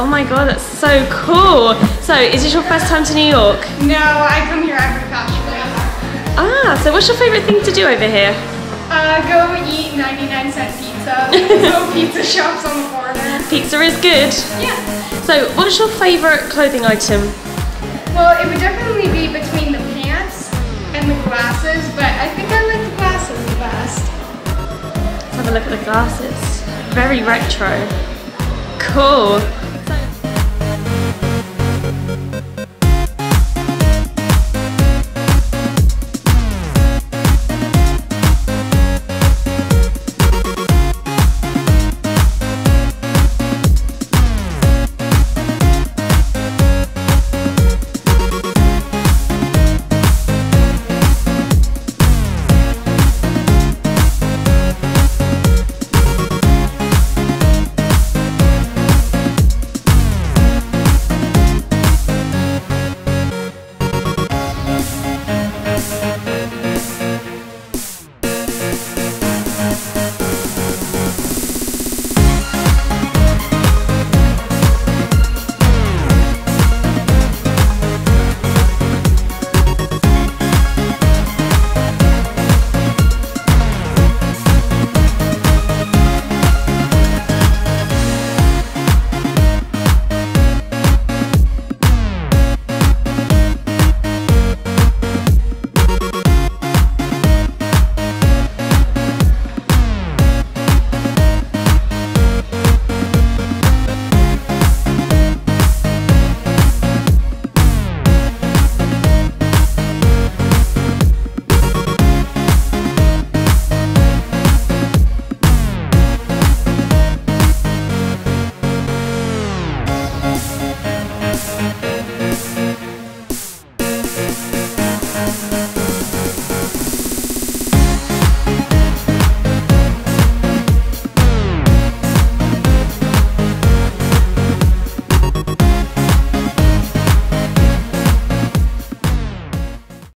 Oh my god, that's so cool. So, is this your first time to New York? No, I come here every fashion week. Ah, so what's your favourite thing to do over here? Uh, go eat 99 cent pizza. No pizza shops on the corner. Pizza is good. Yeah. So, what's your favourite clothing item? Well, it would definitely be between the pants and the glasses, but I think I like the glasses the best. Let's have a look at the glasses. Very retro. Cool.